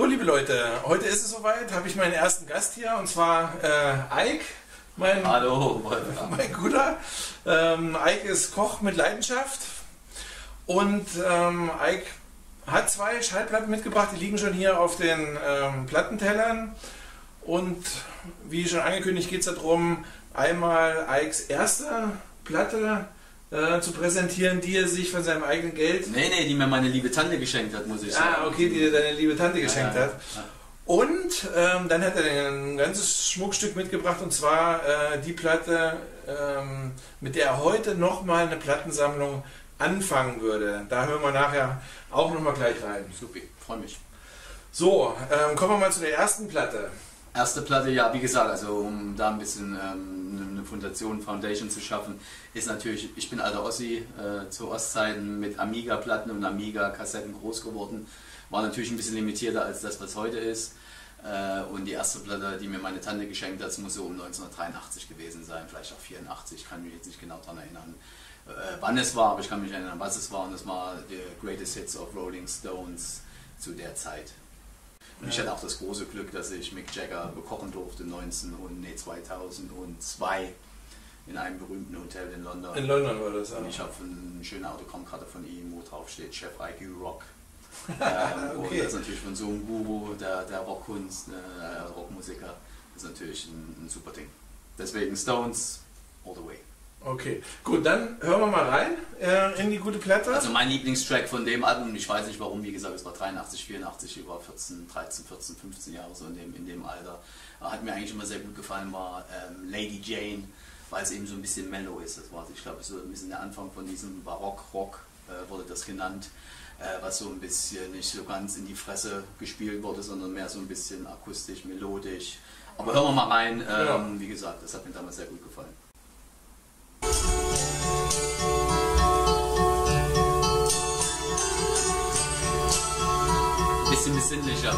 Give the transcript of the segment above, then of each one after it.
So, liebe Leute, heute ist es soweit, habe ich meinen ersten Gast hier und zwar äh, Ike, mein, Hallo, mein Guter. Ähm, Ike ist Koch mit Leidenschaft. Und ähm, Ike hat zwei Schallplatten mitgebracht, die liegen schon hier auf den ähm, Plattentellern. Und wie schon angekündigt geht es darum, einmal Ikes erste Platte äh, zu präsentieren, die er sich von seinem eigenen Geld. Nee, nee, die mir meine liebe Tante geschenkt hat, muss ich sagen. Ah, okay, die dir deine liebe Tante geschenkt Ja, ja, hat. Und ähm, dann hat er ein ganzes Schmuckstück mitgebracht und zwar äh, die Platte, ähm, mit der er heute nochmal eine Plattensammlung anfangen würde. Da hören wir nachher auch nochmal gleich rein. Super, freue mich. So, ähm, kommen wir mal zu der ersten Platte. Erste Platte, ja, wie gesagt, also um da ein bisschen ähm, eine Fundation, Foundation zu schaffen, ist natürlich, ich bin alter Ossi, äh, zu Ostzeiten mit Amiga-Platten und Amiga-Kassetten groß geworden. War natürlich ein bisschen limitierter als das, was heute ist. Äh, und die erste Platte, die mir meine Tante geschenkt hat, das muss so um 1983 gewesen sein, vielleicht auch 84, ich kann mich jetzt nicht genau daran erinnern, äh, wann es war, aber ich kann mich erinnern, was es war. Und es war der Greatest Hits of Rolling Stones zu der Zeit. Und ich hatte auch das große Glück, dass ich Mick Jagger bekochen durfte 19 und, nee, 2002 in einem berühmten Hotel in London. In London war das. und ich habe eine schöne Autogrammkarte von ihm, wo drauf steht Chef IQ Rock. ähm, Und Okay. das ist natürlich von so einem Guru der, der Rockkunst, äh, Rockmusiker, das ist natürlich ein, ein super Ding. Deswegen Stones all the way. Okay, gut, dann hören wir mal rein äh, in die gute Platte. Also mein Lieblingstrack von dem Album, ich weiß nicht warum, wie gesagt, es war 83, 84, ich war 14, 13, 14, 15 Jahre so in dem, in dem Alter. Aber Hat mir eigentlich immer sehr gut gefallen, war ähm, Lady Jane, weil es eben so ein bisschen mellow ist. Das war, ich glaube, so ein bisschen der Anfang von diesem Barock-Rock äh, wurde das genannt, äh, was so ein bisschen nicht so ganz in die Fresse gespielt wurde, sondern mehr so ein bisschen akustisch, melodisch. Aber hören wir mal rein, ähm, Genau. wie gesagt, das hat mir damals sehr gut gefallen. Bisschen besinnlicher.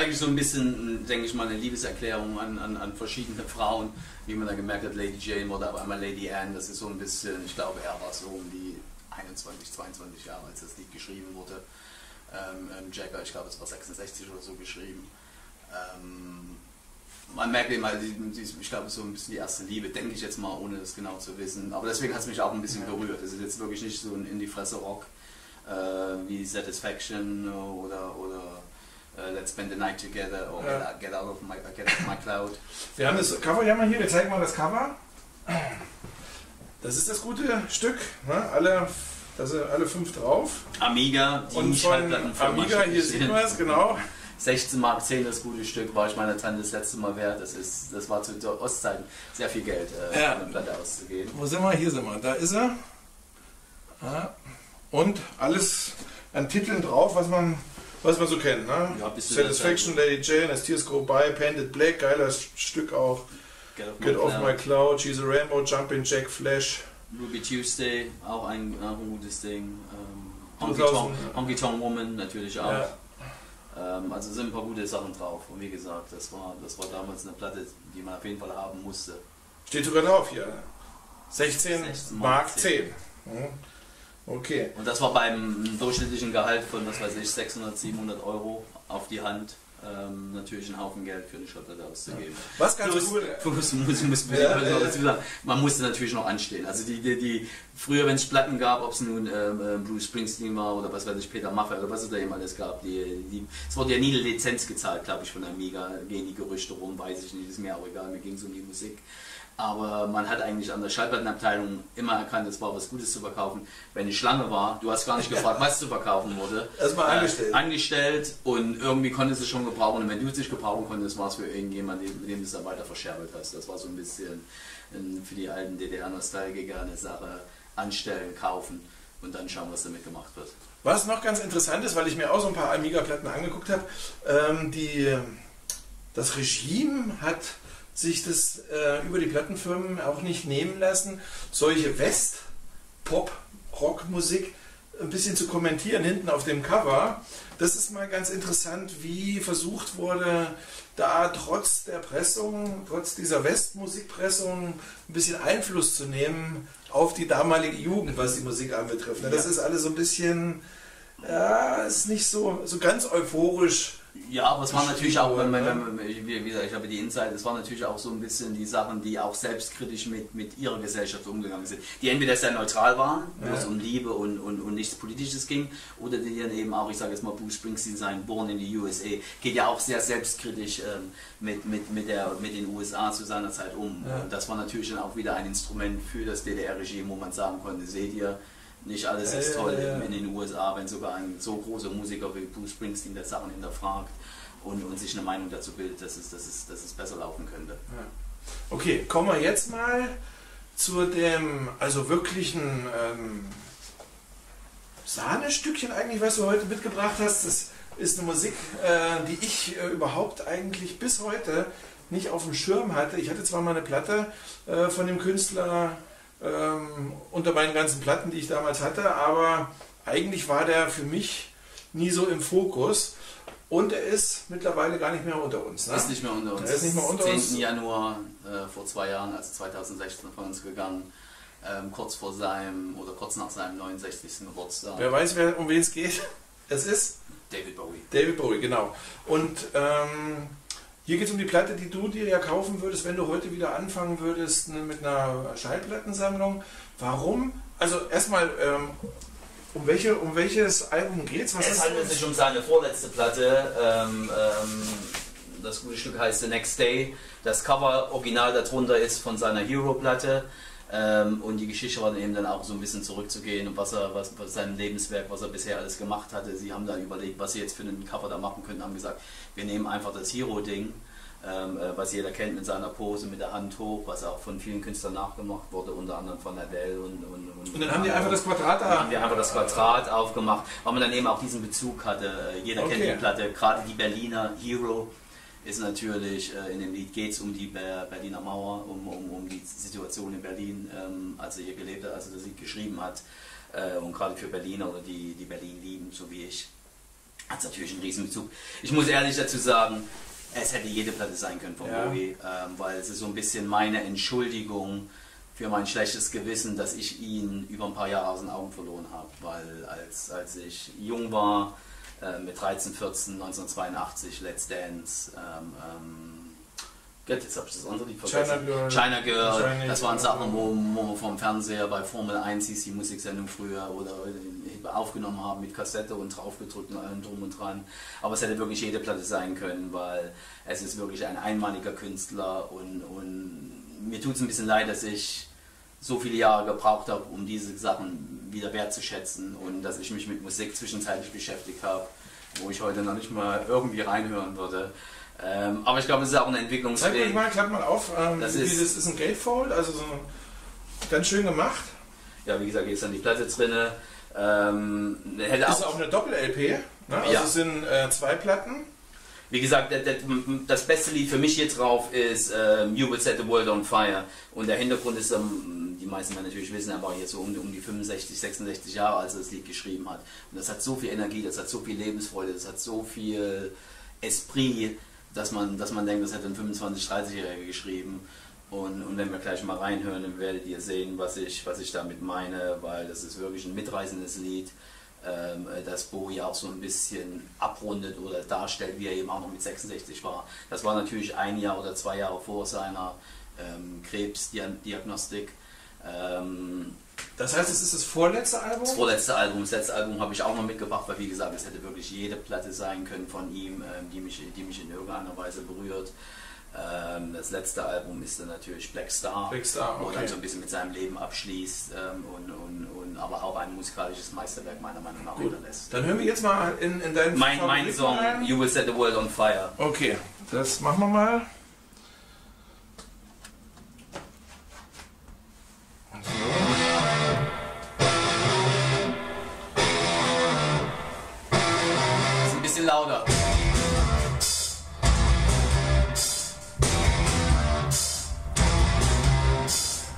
Eigentlich so ein bisschen, denke ich mal, eine Liebeserklärung an, an, an verschiedene Frauen, wie man da gemerkt hat, Lady Jane wurde auf einmal Lady Anne. Das ist so ein bisschen, ich glaube, er war so um die 21, 22 Jahre, als das Lied geschrieben wurde. Ähm, ähm, Jagger, ich glaube, es war 66 oder so geschrieben. Ähm, man merkt eben, halt, ich glaube, so ein bisschen die erste Liebe, denke ich jetzt mal, ohne das genau zu wissen. Aber deswegen hat es mich auch ein bisschen berührt. Es ist jetzt wirklich nicht so ein in die Fresse Rock äh, wie Satisfaction oder, oder Let's Spend the Night Together oder Ja. Get Out of My, Get Out of my Cloud. Wir haben das Cover ja mal hier, wir zeigen mal das Cover. Das ist das gute Stück, ne? alle, da sind alle fünf drauf. Amiga, die Und von Schallplattenfirma. Amiga, hier sieht man es, genau. 16 Mark 10 das gute Stück, war ich meiner Tante das letzte Mal wert. Das, ist, das war zu der Ostzeiten sehr viel Geld, äh, Ja. eine Platte auszugeben. Wo sind wir? Hier sind wir. Da ist er. Und alles an Titeln drauf, was man, was man so kennt. Ne? Ja, Satisfaction, Lady Jane, As Tears Go By, Painted Black, geiles Stück auch. Get Off, Get my, Off Cloud. My Cloud, She's a Rainbow, Jumping Jack, Flash. Ruby Tuesday, auch ein, auch ein gutes Ding. Ähm, Honky, 2000, Tonk, Honky Tonk Woman natürlich auch. Ja. Ähm, also sind ein paar gute Sachen drauf. Und wie gesagt, das war, das war damals eine Platte, die man auf jeden Fall haben musste. Steht sogar drauf hier. 16, 16 Mark Mark 10. Mhm. Okay. Und das war beim durchschnittlichen Gehalt von, was weiß ich, 600, 700 Euro auf die Hand. Ähm, natürlich einen Haufen Geld für eine Schallplatte auszugeben. Was ganz Plus, cool. plus, muss, muss, Ja, ja. man musste natürlich noch anstehen. Also die, die, die früher, wenn es Platten gab, ob es nun ähm, Bruce Springsteen war oder was weiß ich, Peter Maffay oder was es da eben alles gab, die, die, es wurde ja nie eine Lizenz gezahlt, glaube ich, von Amiga. Gehen die Gerüchte rum, weiß ich nicht, ist mir auch egal, mir ging es um die Musik. Aber man hat eigentlich an der Schallplattenabteilung immer erkannt, es war was Gutes zu verkaufen. Wenn eine Schlange war, du hast gar nicht gefragt, was zu verkaufen wurde. Erstmal angestellt. Äh, angestellt und irgendwie konntest du es schon gebrauchen. Und wenn du es nicht gebrauchen konntest, war es für irgendjemanden, mit dem du es dann weiter verscherbelt hast. Das war so ein bisschen ähm, für die alten DDR-Nostalgiker eine Sache. Anstellen, kaufen und dann schauen, was damit gemacht wird. Was noch ganz interessant ist, weil ich mir auch so ein paar Amiga-Platten angeguckt habe, ähm, die, das Regime hat sich das äh, über die Plattenfirmen auch nicht nehmen lassen, solche West-Pop-Rock-Musik ein bisschen zu kommentieren hinten auf dem Cover. Das ist mal ganz interessant, wie versucht wurde, da trotz der Pressung, trotz dieser Westmusikpressung ein bisschen Einfluss zu nehmen auf die damalige Jugend, was die Musik anbetrifft. Das Ja. ist alles so ein bisschen, ja, ist nicht so, so ganz euphorisch. Ja, aber es war natürlich auch, wenn man, wenn man, wie gesagt, ich habe die Insight, es war natürlich auch so ein bisschen die Sachen, die auch selbstkritisch mit, mit ihrer Gesellschaft umgegangen sind. Die entweder sehr neutral waren, wo Ja. es um Liebe und, und, und nichts Politisches ging, oder die dann eben auch, ich sage jetzt mal, Bruce Springsteen sein Born in the USA, geht ja auch sehr selbstkritisch ähm, mit, mit, mit, der, mit den USA zu seiner Zeit um. Ja. Und das war natürlich dann auch wieder ein Instrument für das DDR-Regime, wo man sagen konnte, seht ihr, nicht alles ist toll in den USA, wenn sogar ein so großer Musiker wie Bruce Springsteen der Sachen hinterfragt und, und sich eine Meinung dazu bildet, dass es, dass, es, dass es besser laufen könnte. Okay, kommen wir jetzt mal zu dem, also wirklichen ähm, Sahnestückchen eigentlich, was du heute mitgebracht hast. Das ist eine Musik, äh, die ich äh, überhaupt eigentlich bis heute nicht auf dem Schirm hatte. Ich hatte zwar mal eine Platte äh, von dem Künstler ähm, unter meinen ganzen Platten, die ich damals hatte, aber eigentlich war der für mich nie so im Fokus. Und er ist mittlerweile gar nicht mehr unter uns. Ne? Ist nicht mehr unter uns. Er ist nicht mehr unter 10. uns. Januar äh, vor zwei Jahren, also 2016 von uns gegangen, ähm, kurz vor seinem oder kurz nach seinem 69. Geburtstag. Wer weiß, wer, um wen es geht? Es ist David Bowie. David Bowie, genau. Und ähm, hier geht es um die Platte, die du dir ja kaufen würdest, wenn du heute wieder anfangen würdest ne, mit einer Schallplattensammlung. Warum? Also erstmal, ähm, um, welche, um welches Album geht's? Was Es ist handelt sich um seine vorletzte Platte. Ähm, ähm, das gute Stück heißt The Next Day. Das Cover original darunter ist von seiner Hero-Platte. Ähm, und die Geschichte war dann eben dann auch so ein bisschen zurückzugehen und was er, was, was sein Lebenswerk, was er bisher alles gemacht hatte. Sie haben dann überlegt, was sie jetzt für einen Cover da machen können, haben gesagt, wir nehmen einfach das Hero-Ding, ähm, äh, was jeder kennt mit seiner Pose, mit der Hand hoch, was auch von vielen Künstlern nachgemacht wurde, unter anderem von Adele und, und, Und dann haben die einfach das Quadrat dann haben wir einfach das Quadrat aufgemacht, weil man dann eben auch diesen Bezug hatte. Äh, Jeder kennt Okay. die Platte, gerade die Berliner Hero ist natürlich, äh, in dem Lied geht es um die Ber Berliner Mauer, um, um, um die Situation in Berlin, ähm, als er hier gelebt hat, als er das Lied geschrieben hat. Äh, und gerade für Berliner oder die, die Berlin lieben, so wie ich, hat es natürlich einen Riesenbezug. Ich muss ehrlich dazu sagen, es hätte jede Platte sein können von Ja. Bowie, ähm, weil es ist so ein bisschen meine Entschuldigung für mein schlechtes Gewissen, dass ich ihn über ein paar Jahre aus den Augen verloren habe. Weil als, als ich jung war, mit 13, 14, 1982, Let's Dance, ähm, ähm, jetzt habe ich das andere Lied vergessen. China Girl. China Girl, Wahrscheinlich, das waren. Sachen, wo, wo wir vom Fernseher bei Formel 1 hieß die Musiksendung früher oder aufgenommen haben mit Kassette und draufgedrückt und allem drum und dran. Aber es hätte wirklich jede Platte sein können, weil es ist wirklich ein einmaliger Künstler und, und mir tut es ein bisschen leid, dass ich so viele Jahre gebraucht habe, um diese Sachen wieder wertzuschätzen und dass ich mich mit Musik zwischenzeitlich beschäftigt habe, wo ich heute noch nicht mal irgendwie reinhören würde. Ähm, aber ich glaube, es ist auch ein Zeig mir Entwicklungsweg. mal, klapp mal auf. Ähm, Das ist- das ist ein Gatefold, also so ganz schön gemacht. Ja, wie gesagt, hier ist dann die Platte drinne. Ähm, hätte Ist auch, auch eine Doppel-LP. Ne? Also Ja. es sind äh, zwei Platten. wie gesagt, der, das beste Lied für mich hier drauf ist ähm, You Will Set the World on Fire. Und der Hintergrund ist, ähm, die meisten werden natürlich wissen, er war hier so um, um die 65, 66 Jahre, als er das Lied geschrieben hat. Und das hat so viel Energie, das hat so viel Lebensfreude, das hat so viel Esprit, dass man, dass man denkt, das hätte ein 25-, 30-Jähriger geschrieben. Und, und wenn wir gleich mal reinhören, dann werdet ihr sehen, was ich, was ich damit meine, weil das ist wirklich ein mitreißendes Lied, ähm, das Bowie auch so ein bisschen abrundet oder darstellt, wie er eben auch noch mit 66 war. Das war natürlich ein Jahr oder zwei Jahre vor seiner ähm, Krebsdiagnostik. Ähm, Das heißt, es ist das vorletzte Album. das vorletzte Album, das letzte Album habe ich auch noch mitgebracht, weil wie gesagt, es hätte wirklich jede Platte sein können von ihm, ähm, die, mich, die mich in irgendeiner Weise berührt. Ähm, das letzte Album ist dann natürlich Black Star, Black Star, wo er okay. dann so ein bisschen mit seinem Leben abschließt ähm, und, und, und aber auch ein musikalisches Meisterwerk meiner Meinung nach hinterlässt. Dann hören wir jetzt mal in, in deinen Mein, mein Song rein. You Will Set the World on Fire. Okay, das machen wir mal. Ist ein bisschen lauter.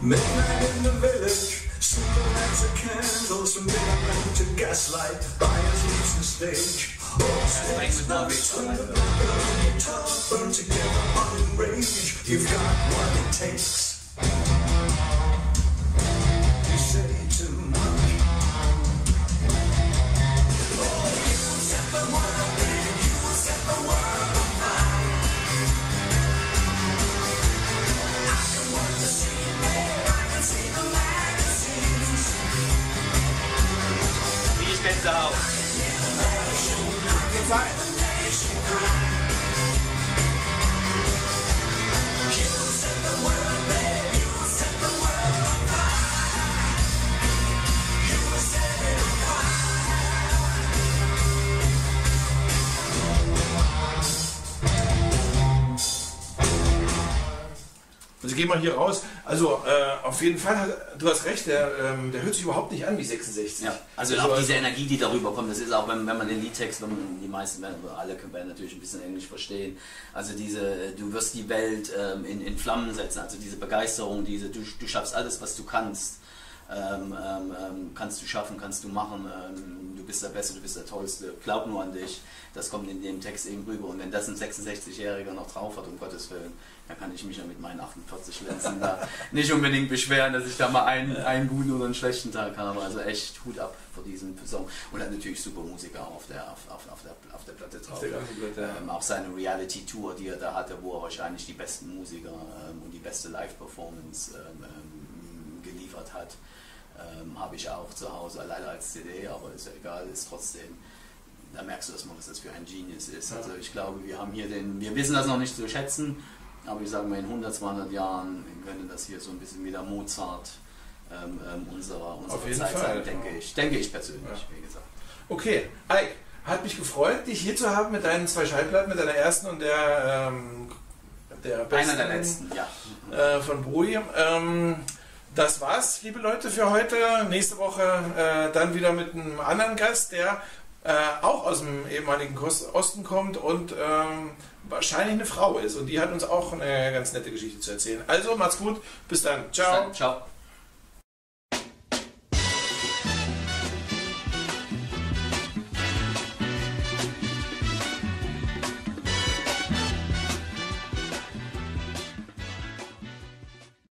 Midnight in the village, simple as a candle, some midnight to gaslight, buyers leaves the stage. Playing with no beats. when the guitar burn together on rage. You've got what it takes. Geh mal hier raus. Also äh, auf jeden Fall, du hast recht, der, ähm, der hört sich überhaupt nicht an wie 66. Ja, also auch diese Energie, die darüber kommt, das ist auch, wenn, wenn man den Liedtext, wenn man, die meisten werden, alle können werden natürlich ein bisschen Englisch verstehen, also diese, du wirst die Welt ähm, in, in Flammen setzen, also diese Begeisterung, diese, du, du schaffst alles, was du kannst, ähm, ähm, ähm, kannst du schaffen, kannst du machen, ähm, du bist der Beste, du bist der Tollste, glaub nur an dich, das kommt in dem Text eben rüber und wenn das ein 66-Jähriger noch drauf hat, um Gottes Willen, dann kann ich mich ja mit meinen 48 Lenzen da nicht unbedingt beschweren, dass ich da mal einen, einen guten oder einen schlechten Tag habe. Also echt Hut ab vor diesem Song. Und hat natürlich super Musiker auf der, auf, auf, auf der, auf der Platte drauf. der ganzen Platte, ja. ähm, auch seine Reality-Tour, die er da hatte, wo er wahrscheinlich die besten Musiker ähm, und die beste Live-Performance ähm, geliefert hat. Ähm, habe ich auch zu Hause, leider als CD, aber ist ja egal, ist trotzdem da merkst du erstmal, was das für ein Genius ist. Also ich glaube, wir haben hier den, wir wissen das noch nicht zu schätzen, aber ich sage mal, in 100, 200 Jahren könnte das hier so ein bisschen wie der Mozart ähm, ähm, unserer, unserer Zeit Fall. sein, denke ich. Denke ich persönlich, Ja. wie gesagt. Okay, Ike, hat mich gefreut, dich hier zu haben mit deinen zwei Schallplatten, mit deiner ersten und der, ähm, der besten Einer der letzten, ja. äh, von Bowie. Ähm, das war's, liebe Leute, für heute. Nächste Woche äh, dann wieder mit einem anderen Gast, der äh, auch aus dem ehemaligen Osten kommt und ähm, wahrscheinlich eine Frau ist. Und die hat uns auch eine ganz nette Geschichte zu erzählen. Also macht's gut, bis dann. Ciao. Ciao.